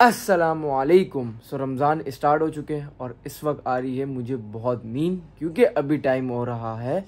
असलकुम सो रमज़ान स्टार्ट हो चुके हैं और इस वक्त आ रही है मुझे बहुत नींद क्योंकि अभी टाइम हो रहा है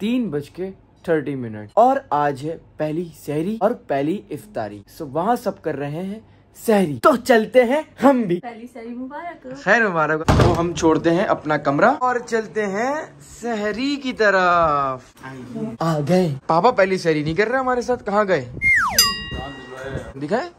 तीन बज के थर्टी मिनट और आज है पहली सहरी और पहली इफ्तारी. सो वहाँ सब कर रहे हैं सहरी तो चलते हैं हम भी. पहली सही मुबारक। खैर मुबारक। तो हम छोड़ते हैं अपना कमरा और चलते हैं सहरी की तरफ़. आ गए. पापा पहली सहरी नहीं कर रहे हमारे साथ. कहाँ गए? दिखाए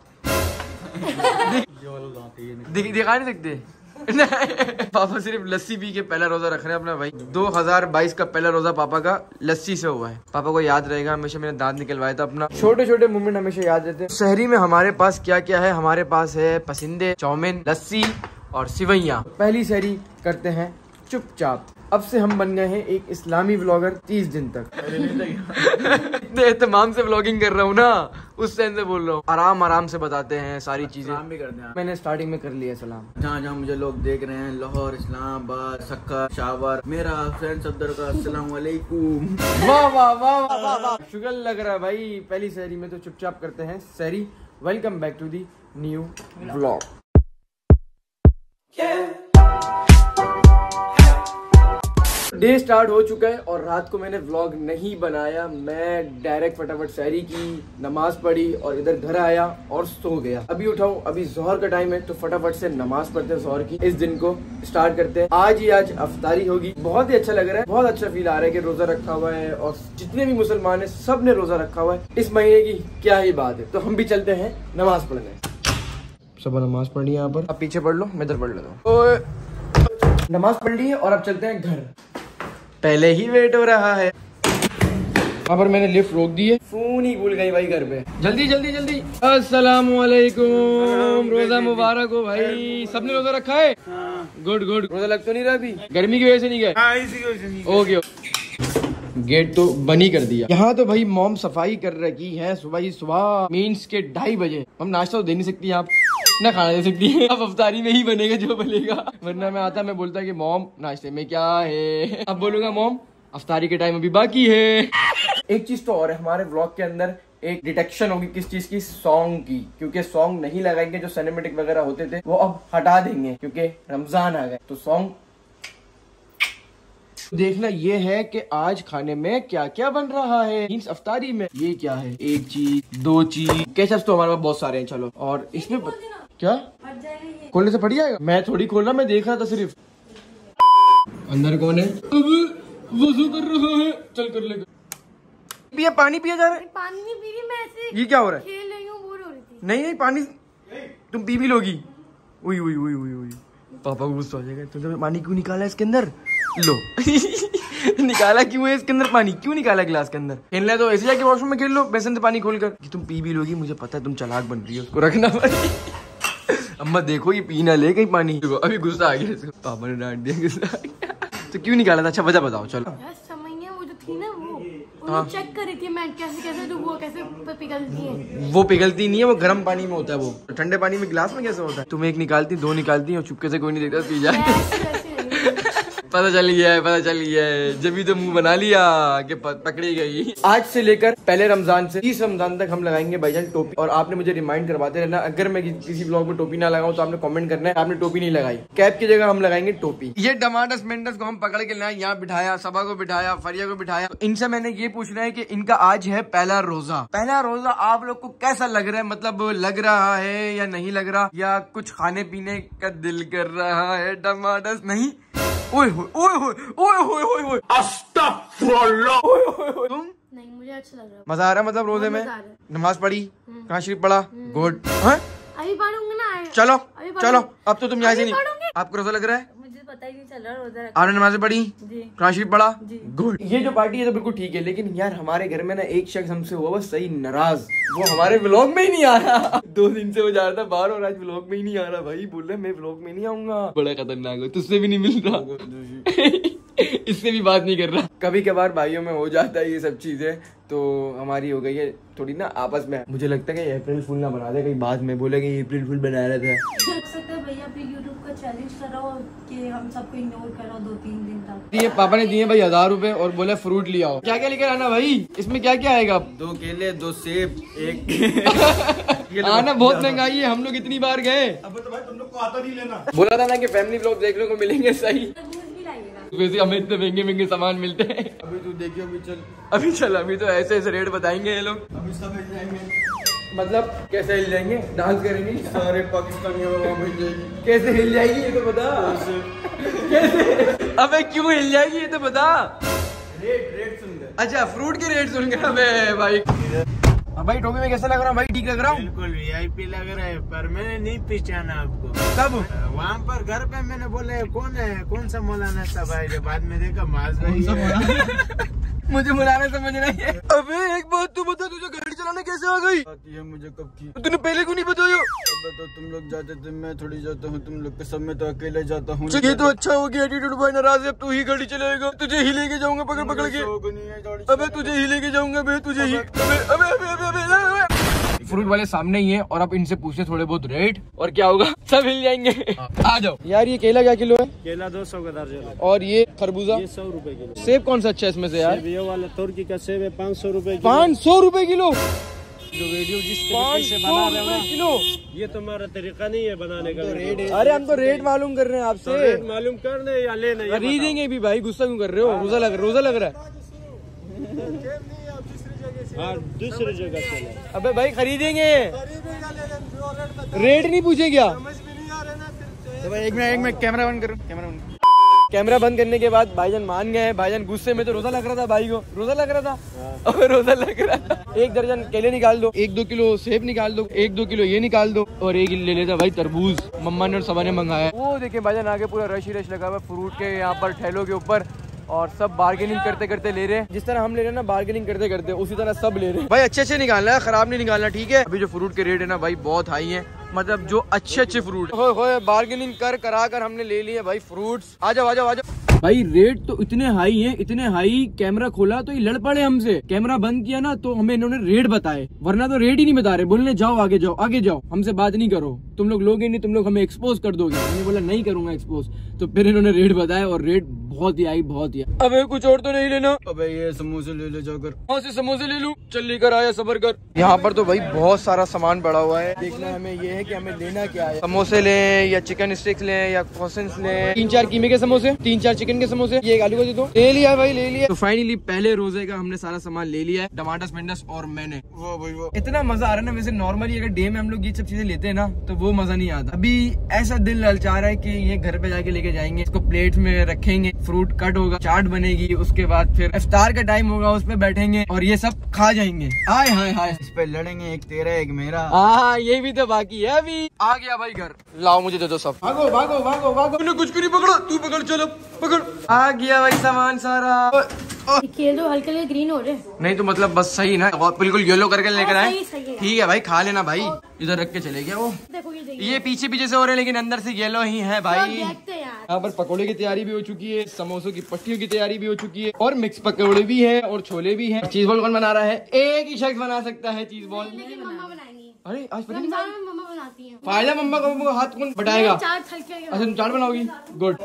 दिख, दिखा नहीं सकते। पापा सिर्फ़ लस्सी पी के पहला रोजा रख रहे हैं अपना भाई। 2022 का पहला रोजा पापा का लस्सी से हुआ है। पापा को याद रहेगा हमेशा मेरे दांत निकलवाया था अपना। छोटे छोटे मूवमेंट हमेशा याद रहते हैं। शहरी में हमारे पास क्या क्या है? हमारे पास है पसंदे चौमिन लस्सी और सिवैया। पहली शहरी करते हैं चुपचाप। अब से हम बन गए हैं एक इस्लामी ब्लॉगर तीस दिन तक। इतने एहतमाम से ब्लॉगिंग कर रहा हूँ ना उस टाइम से बोल रहा हूँ। आराम आराम से बताते हैं सारी चीज़ें। सलाम भी करते हैं मैंने स्टार्टिंग में कर लिया सलाम। जहाँ जहाँ मुझे लोग देख रहे हैं लाहौर इस्लामाबाद सक्कर शावर मेरा फ्रेंड सफदर का अस्सलाम वाह वाह वाह वाह वाह वाह। शुगर लग रहा है भाई पहली शहरी में तो चुपचाप करते हैं। शहरी welcome back to the new blog day start हो चुका है और रात को मैंने व्लॉग नहीं बनाया। मैं डायरेक्ट फटाफट शहरी की, नमाज़ पढ़ी और इधर घर आया और सो गया। अभी उठाऊं, अभी जोहर का टाइम है तो फटाफट से नमाज़ पढ़ते हैं जोहर की। इस दिन को स्टार्ट करते हैं। आज ही आज अफतारी होगी। बहुत ही अच्छा लग रहा है, बहुत अच्छा फील आ रहा है की रोजा रखा हुआ है और जितने भी मुसलमान है सबने रोजा रखा हुआ है। इस महीने की क्या ही बात है। तो हम भी चलते हैं नमाज़ पढ़ने। सब नमाज़ पढ़ी यहाँ पर। आप पीछे पढ़ लो, मैं इधर पढ़ लेता हूँ। नमाज़ पढ़ ली है और अब चलते हैं घर। पहले ही वेट हो रहा है। पर मैंने लिफ्ट रोक दी है। फ़ोन ही भूल गई भाई घर पे। जल्दी जल्दी जल्दी। अस्सलाम वालेकुम रोजा मुबारक हो भाई। सबने रोजा रखा है? गुड गुड रोजा लग तो नहीं रहा अभी? गर्मी की वजह से नहीं गए? ओके गेट तो बनी कर दिया। यहाँ तो भाई मॉम सफ़ाई कर रखी है सुबह ही सुबह। मीन्स के ढाई बजे। हम नाश्ता तो दे नहीं सकती आप ना खाना दे सकती है। अब अफतारी में ही बनेगा, जो बनेगा। वरना मैं आता, मैं बोलता कि, मॉम, नाश्ते में क्या है? अब बोलूँगा, मोम, अफतारी के टाइम अभी बाकी है। एक चीज़ तो और है, हमारे ब्लॉग के अंदर एक डिटेक्शन होगी किस चीज़ की? सॉन्ग की। क्योंकि सॉन्ग नहीं लगाएँगे, जो सिनेमेटिक वगैरह होते थे, वो अब हटा देंगे, क्योंकि रमज़ान आ गए। तो सॉन्ग देखना ये है कि आज खाने में क्या क्या बन रहा है मीन्स अफ्तारी में ये क्या है? एक चीज़ दो चीज़। केचप तो हमारे पास बहुत सारे हैं चलो। और इसमें प... क्या? जाएगा ये। खोलने से फट जाएगा? मैं थोड़ी खोल रहा मैं देख रहा था सिर्फ़। अंदर कौन है? अब वज़ू कर रहा है। चल कर लेगा पिया पानी पिया जा रहा है? पानी नहीं पी रही मैं ऐसे ये क्या हो रहा है? खेल रही हूँ बोर हो रही थी। नहीं नहीं पानी तुम पी भी लोगी। उई उई उई उई उई। पापा को गुस्सा हो जाएगा। तुमने पानी क्यों निकाला इसके अंदर? लो। निकाला क्यों है इसके अंदर पानी? क्यों निकाला गिलास के अंदर? खेलना है तो ऐसे जाके वॉशरूम में खेल लो बेसन से पानी खोलकर। कि तुम पी भी लोगी मुझे पता है तुम चलाक बन रही हो। उसको रखना पड़ेगा अम्मा देखो ये पीना ले कहीं पानी। देखो अभी गुस्सा आ गया। इसको पापा ने डांट दिया गुस्सा आ गया। तो क्यों निकाला था? अच्छा वजह बताओ चलो। वो थी ना वो। हाँ। चेक कर थी मैं कैसे कैसे वो कैसे पिघलती है। वो पिघलती नहीं है वो गर्म पानी में होता है वो। ठंडे पानी में गिलास में कैसे होता है? तुम एक निकालती दो निकालती और चुपके से कोई नहीं देखता पी नहीं पता चल गया है पता चल गया है। जब भी तो मुँह बना लिया कि पकड़ी गई। आज से लेकर पहले रमज़ान से तीस रमज़ान तक हम लगाएँगे भाईजान टोपी। और आपने मुझे रिमाइंड करवाते रहना अगर मैं किसी ब्लॉग में टोपी ना लगाऊँ तो आपने कमेंट करना है आपने टोपी नहीं लगाई। कैप की जगह हम लगाएँगे टोपी। ये टमाटस मेंटस को हम पकड़ के लाए यहाँ बिठाया सबा को बिठाया फरिया को बिठाया। तो इनसे मैंने ये पूछना है की इनका आज है पहला रोजा। पहला रोजा आप लोग को कैसा लग रहा है? मतलब लग रहा है या नहीं लग रहा? या कुछ खाने पीने का दिल कर रहा है टमाटस नहीं? ओए होए ओए होए ओए होए ओए होए। अस्तगफुरुल्लाह। ओए होए होए तुम? नहीं मुझे अच्छा लग रहा मज़ा आ रहा है मतलब रोज़े में? मज़ा आ रहा है। नमाज़ पढ़ी कहाँ शरीफ पढ़ा? गुड हाँ? अभी पढ़ूँगा ना चलो चलो अब तो तुम यहाँ से नहीं पढ़ूँगी। आपको रोजा लग रहा है? पता ही नहीं चल रहा रोजा आपने नमाज़ पढ़ी? जी। पढ़ा? जी। गुड ये जो पार्टी है तो बिल्कुल ठीक है लेकिन यार हमारे घर में ना एक शख्स हमसे हुआ बस सही नाराज़। वो हमारे व्लॉग में ही नहीं आ रहा। दो दिन से वो जा रहा था बाहर और आज व्लॉग में ही नहीं आ रहा। भाई बोल रहे मैं व्लॉग में नहीं आऊँगा। बड़ा खतरनाक है तुझसे भी नहीं मिल रहा। इससे भी बात नहीं कर रहा। कभी कभार भाइयों में हो जाता है ये सब चीज़ें तो हमारी हो गई है थोड़ी ना आपस में। मुझे लगता है कि अप्रैल फुल ना बना दे कहीं बाद में बोले कि अप्रैल फुल बना रहा था। सकता भैया फिर यूट्यूब का चैलेंज करो कि हम सबको इग्नोर करो दो तीन दिन तक। दिए पापा ने दिए भाई हज़ार रूपए और बोले फ्रूट लिया आओ। क्या क्या लेकर आना भाई? इसमें क्या क्या आएगा? दो केले दो सेब एक आना बहुत महँगाई है हम लोग इतनी बार गए। अब तो भाई तुम लोग को आता नहीं लेना। बोला था ना कि फैमिली ब्लॉग देखने को मिलेंगे सही। वैसे हमें इतने महँगे महँगे सामान मिलते हैं। अभी तू देखियो अभी चल। अभी चल अभी तो ऐसे ऐसे रेट बताएँगे ये लोग। अभी सब मिल जाएँगे। मतलब कैसे हिल जाएँगे? डांस करेंगे? सारे पाकिस्तानियों जाएगी। कैसे हिल जाएगी ये तो बता। कैसे? अबे क्यों हिल जाएगी ये तो बता। रेट रेट सुन अच्छा फ्रूट के रेट सुन अबे भाई। भाई टोपी में कैसा लग रहा हूँ? भाई ठीक लग रहा हूँ? बिल्कुल वीआईपी लग रहा है पर मैंने नहीं पहचाना आपको। कब? वहाँ पर घर पे मैंने बोले कौन है? कौन सा मौलाना है जो बाद में देखा माज भाई। मुझे मुलाना समझ नहीं है अबे एक बात तू बता तुझे गाड़ी चलाने कैसे आ गई आती है मुझे कब की तूने पहले क्यों नहीं बताया अब तो तुम लोग जाते थे मैं थोड़ी जाता हूँ तुम लोग के सब में तो अकेले जाता हूँ ये तो अच्छा हो गया एटीट्यूड भाई नाराज़ है अब तू ही गाड़ी चलाएगा तुझे ही लेके जाऊँगा पकड़ पकड़ के है अबे तुझे ही लेके जाऊँगा अबे तुझे ही अबे अबे, अबे, अबे। फ्रूट वाले सामने ही है और आप इनसे पूछे थोड़े बहुत रेट और क्या होगा? सब हिल जाएँगे। आ जाओ। यार ये केला क्या किलो है? केला दो सौ का दर्जन है। और ये खरबूजा? ये सौ रूपए किलो। सेब कौन सा अच्छा है इसमें से यार? ये वाला तुर्की का सेब है पाँच सौ रूपए पाँच सौ रूपए किलो? जो वीडियो जिस तरीके से बना रहे हो ना किलो? ये तुम्हारा तरीका नहीं है बनाने का वीडियो। अरे हम तो रेट मालूम कर रहे हैं तो आपसे रेट मालूम कर ले या ले नहीं खरीदेंगे भी भाई गुस्सा क्यों कर रहे हो? रोजा लग रोजा लग रहा हाँ। दूसरी जगह चले। अबे भाई खरीदेंगे। रेट नहीं पूछे क्या? तो एक मिनट एक मिनट कैमरा बंद करो कैमरा बंद कैमरा बंद करने के बाद भाईजान मान गए भाईजान गुस्से में तो रोजा लग रहा था भाई को। रोजा लग रहा था? और रोजा लग रहा था। एक दर्जन केले निकाल दो। एक दो किलो सेब निकाल दो एक दो किलो ये निकाल दो। और एक ले लेता भाई तरबूज। मम्मा ने और सबा ने मंगाया। वो देखिए भाईजान आगे पूरा रश ही रश लगा हुआ फ्रूट के यहाँ पर ठेलों के ऊपर। और सब बार्गेनिंग करते करते ले रहे हैं। जिस तरह हम ले रहे हैं ना बार्गेनिंग करते करते उसी तरह सब ले रहे हैं। भाई अच्छे अच्छे निकालना है खराब नहीं निकालना ठीक है? अभी जो फ्रूट के रेट है ना भाई बहुत हाई है। मतलब जो अच्छे अच्छे फ्रूट हो हो बार्गेनिंग कर करा कर हमने ले लिए भाई फ्रूट्स आ जाओ आ जाओ आ जाओ। भाई रेट तो इतने हाई हैं इतने हाई कैमरा खोला तो ये लड़ पड़े हमसे। कैमरा बंद किया ना तो हमें इन्होंने रेट बताए। वरना तो रेट ही नहीं बता रहे। बोलने जाओ आगे जाओ आगे जाओ। हमसे बात नहीं करो। तुम लोग लोगे नहीं तुम लोग हमें एक्सपोज कर दोगे। मैंने बोला नहीं करूँगा एक्सपोज तो फिर इन्होंने रेट बताया और रेट बहुत ही आई बहुत ही। अबे कुछ और तो नहीं लेना। अबे ये समोसे ले ले जाकर। कौन से समोसे ले लूँ। चल लेकर आया सबर कर। यहाँ पर तो भाई बहुत सारा सामान पड़ा हुआ है। देखना हमें ये है कि हमें लेना क्या है। समोसे ले या चिकन स्टिक्स ले या क्रॉसेंस लें। तीन चार कीमे के समोसे तीन चार चिकन के समोसे। ये आलू का दे दो। ले लिया भाई ले लिया। तो फाइनली पहले रोज़े का हमने सारा सामान ले लिया है टमाटर मिंडस और मैंने। वो भाई वो इतना मज़ा आ रहा है ना वैसे नॉर्मली अगर डे में हम लोग ये सब चीज़ें लेते हैं ना तो वो मज़ा नहीं आता। अभी ऐसा दिल ललचा रहा है की ये घर पे जाके लेके जाएँगे इसको प्लेट में रखेंगे। फ्रूट कट होगा चाट बनेगी उसके बाद फिर इफ्तार का टाइम होगा उस पर बैठेंगे और ये सब खा जाएँगे। हाय हाय हाय इस पे लड़ेंगे एक तेरा एक मेरा। हाँ ये भी तो बाकी है अभी। आ गया भाई घर। लाओ मुझे दे दो सब। भागो भागो भागो भागो। तूने कुछ भी नहीं पकड़ा। तू पकड़ चलो पकड़। आ गया भाई सामान सारा। तो हल्के हल्के ग्रीन हो रहे नहीं तो मतलब बस सही ना? और बिल्कुल येलो करके लेकर हाँ, आए। है। ठीक है भाई खा लेना भाई। इधर रख के चले गया वो। देखो ये ये पीछे पीछे से हो रहे हैं लेकिन अंदर से येलो ही है भाई। हैं। यहाँ पर पकौड़े की तैयारी भी हो चुकी है समोसों की पट्टियों की तैयारी भी हो चुकी है और मिक्स पकौड़े भी है और छोले भी है। चीज़ बॉल कौन बना रहा है? एक ही शख्स बना सकता है चीज़ बॉल। लेकिन मम्मा बनाएँगी। अरे आज पता नहीं हैं। फ़ायदा मम्मा को हाथ कौन बटाएगा? अच्छा तुम चाट बनाओगी? गुड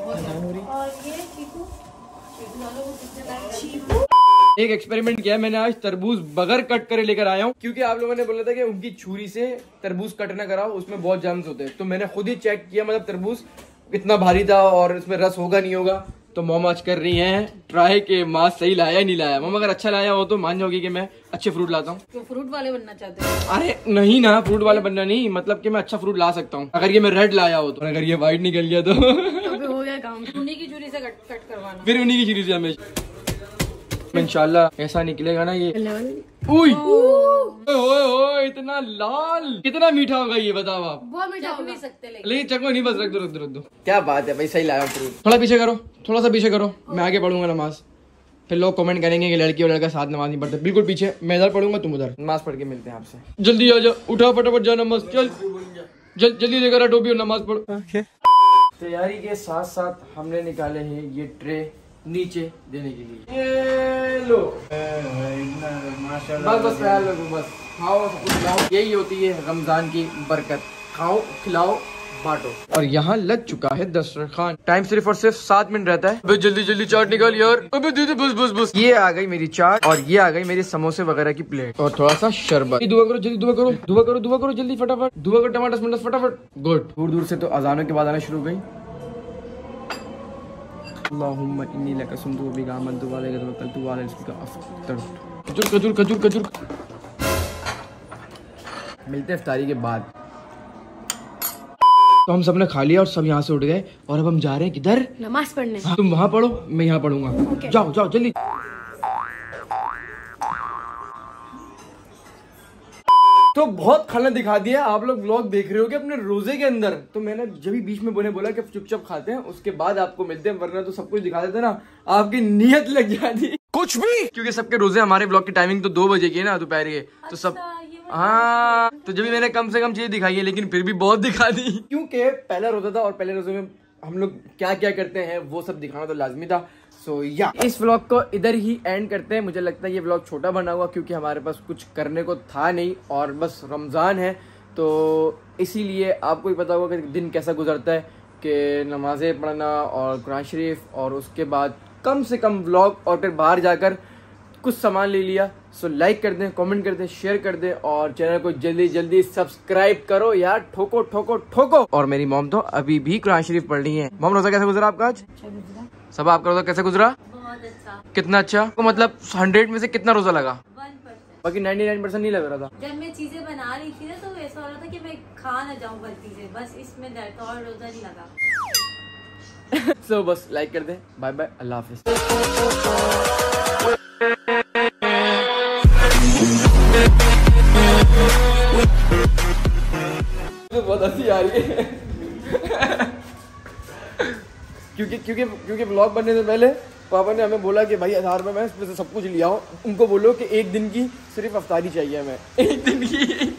एक एक्सपेरिमेंट किया मैंने आज तरबूज बगैर कट करे लेकर आया हूँ क्योंकि आप लोगों ने बोला था कि उनकी छुरी से तरबूज कट ना कराओ उसमें बहुत जर्म्स होते हैं। तो मैंने खुद ही चेक किया मतलब तरबूज इतना भारी था और इसमें रस होगा नहीं होगा तो मोम आज कर रही हैं। ट्राई के माँ सही लाया नहीं लाया। मोम अगर अच्छा लाया हो तो मान जाओगी कि मैं अच्छे फ्रूट लाता हूँ। जो फ्रूट वाले बनना चाहते हैं? अरे नहीं ना फ्रूट वाले बनना नहीं मतलब कि मैं अच्छा फ्रूट ला सकता हूँ। अगर ये मैं रेड लाया हो तो। अगर ये व्हाइट निकल गया तो। तो हो गया काम। उन्हीं की चूरी से कट कट करवाना। फिर उन्हीं की चीज़ से हमें इंशाल्लाह ऐसा निकलेगा ना ये। उई ओए ओए ओए इतना लाल। कितना मीठा होगा ये बताओ आप। बहुत मीठा हो भी सकते लेकिन। लेकिन चको नहीं बस रख दो रख दो रख दो। क्या बात है भाई सही लाया फ्रूट थोड़ा पीछे करो थोड़ा सा पीछे करो। मैं आगे पढ़ूँगा नमाज़। फिर लोग कमेंट करेंगे कि लड़की और लड़का साथ नमाज़ नहीं पढ़ते। बिल्कुल पीछे मैं इधर पढ़ूँगा तुम उधर। नमाज़ पढ़ के मिलते हैं आपसे। जल्दी आ जाओ उठा फटाफट जा नमाज़। चल जल्दी लेकर आ टोपी और नमाज़ पढ़ो। तैयारी के साथ साथ हमने निकाले हैं ये ट्रे। नीचे देने के लिए। ये लो। माशाल्लाह बस बस ख्याल रखो बस। खाओ खिलाओ यही होती है रमज़ान की बरकत। खाओ खिलाओ बांटो। और यहाँ लग चुका है दस्तरखान टाइम सिर्फ़ और सिर्फ़ सात मिनट रहता है। अबे जल्दी जल्दी चाट निकाल यार। अबे दीदी बस बस बस। ये आ गई मेरी चाट और ये आ गई मेरी समोसे वगैरह की प्लेट और थोड़ा सा शरबत। दुआ करो जल्दी दुआ करो। दुआ करो दुआ करो जल्दी फटाफट। दुआ करो टमाटर टमाटर फटाफट। गुड दूर दूर से तो अजानों के बाद आना शुरू हो गई। अफ्तर मिलते इफ्तारी के बाद। तो हम सबने खा लिया और सब यहाँ से उठ गए और अब हम जा रहे हैं किधर? नमाज़ पढ़ने। हाँ, तुम वहाँ पढ़ो मैं यहाँ पढ़ूँगा। जाओ जाओ जल्दी। तो बहुत खाना दिखा दिया। आप लोग व्लॉग देख रहे हो कि अपने रोज़े के अंदर। तो मैंने जब भी बीच में बोले बोला कि चुपचाप खाते हैं उसके बाद आपको मिलते हैं वरना तो सब कुछ दिखा देते ना। आपकी नीयत लग जाती। कुछ भी। क्योंकि सबके रोज़े हमारे ब्लॉग की टाइमिंग तो दो बजे की है ना दोपहर के। तो सब अच्छा, हाँ तो जब भी मैंने कम से कम चीज़ दिखाई है लेकिन फिर भी बहुत दिखा दी। क्योंकि पहला रोजा था और पहले रोज़े में हम लोग क्या क्या करते हैं वो सब दिखाना तो लाजमी था। सो या इस व्लॉग को इधर ही एंड करते हैं। मुझे लगता है ये व्लॉग छोटा बना हुआ क्योंकि हमारे पास कुछ करने को था नहीं और बस रमज़ान है। तो इसीलिए आपको ही पता होगा कि दिन कैसा गुजरता है कि नमाज़ें पढ़ना और कुरान शरीफ और उसके बाद कम से कम व्लॉग और फिर बाहर जाकर कुछ सामान ले लिया। सो लाइक कर दें कमेंट कर दें शेयर कर दें और चैनल को जल्दी जल्दी सब्सक्राइब करो यार। ठोको ठोको ठोको। और मेरी मोम तो अभी भी कुरान शरीफ पढ़ रही है। मोम रोजा कैसा गुजरा आपका आज? अच्छा सब आपका रोजा कैसे गुजरा? बहुत अच्छा। कितना अच्छा? तो मतलब हंड्रेड में से कितना रोजा लगा? बाकी नाइन्टी नाइन परसेंट नहीं लग रहा था। जब मैं चीज़ें बना रही थी ना तो ऐसा हो रहा था कि मैं खा ना जाऊँ गलती से। बस इसमें दर्द और रोजा नहीं लगा। सो so, बस लाइक कर दें। बाय बाय अल्लाह हाफिज। बहुत हँसी आ रही है। क्योंकि क्योंकि क्योंकि ब्लॉग बनने से पहले पापा ने हमें बोला कि भाई, आधार में मैं इसमें से सब कुछ लिया हूँ। उनको बोलो कि एक दिन की सिर्फ़ अफ्तारी चाहिए हमें। एक दिन की?